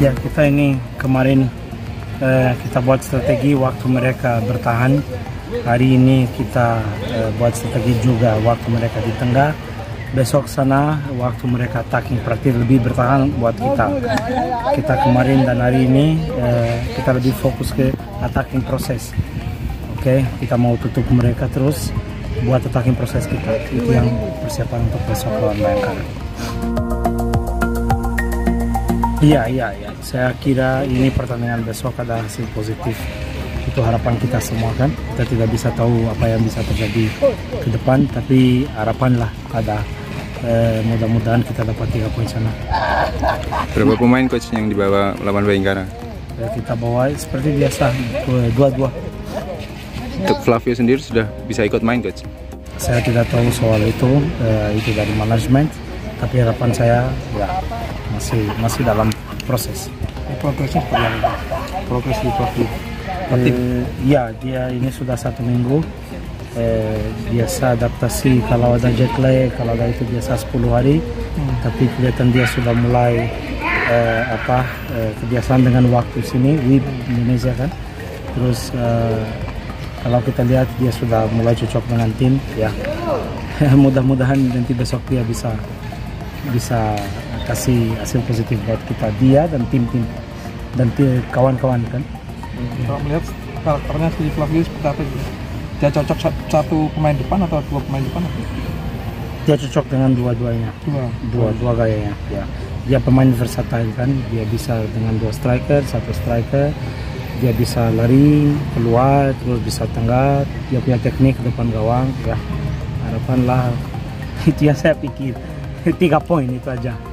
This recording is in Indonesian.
Iya, kita ini kemarin eh, kita buat strategi waktu mereka bertahan. Hari ini kita eh, buat strategi juga waktu mereka di tengah. Besok sana waktu mereka attacking praktis lebih bertahan buat kita. Kita kemarin dan hari ini eh, kita lebih fokus ke attacking proses. Oke, kita mau tutup mereka terus buat attacking proses kita. Itu yang persiapan untuk besok lawan Bayangkara. Iya, iya, iya. Saya kira ini pertandingan besok ada hasil positif. Itu harapan kita semua kan. Kita tidak bisa tahu apa yang bisa terjadi ke depan, tapi harapan lah ada. Eh, mudah-mudahan kita dapat tiga poin sana. Berapa pemain coach yang dibawa lawan Bayangkara? Eh, kita bawa seperti biasa dua-dua. Untuk Flavio sendiri sudah bisa ikut main coach? Saya tidak tahu soal itu, eh, itu dari manajemen. Tapi harapan saya ya masih masih dalam proses. Progresnya seperti apa? Progres di. Eh, ya, dia ini sudah satu minggu. Eh, biasa adaptasi kalau ada jet lag, kalau ada itu biasa 10 hari. Tapi kelihatan dia sudah mulai eh, apa eh, kebiasaan dengan waktu sini di Indonesia kan. Terus eh, kalau kita lihat dia sudah mulai cocok dengan tim, ya mudah-mudahan nanti besok dia bisa bisa kasih hasil positif buat kita dia dan tim-tim dan kawan-kawan kan. Kalau melihat karakternya si Flavio seperti apa gitu? Dia cocok sa- satu pemain depan atau dua pemain depan? Atau? Dia cocok dengan dua-duanya. Dua. dua dua gayanya ya dia pemain versatile kan dia bisa dengan dua striker satu striker dia bisa lari keluar terus bisa tengah dia punya teknik depan gawang ya harapan lah itu yang saya pikir tiga poin itu aja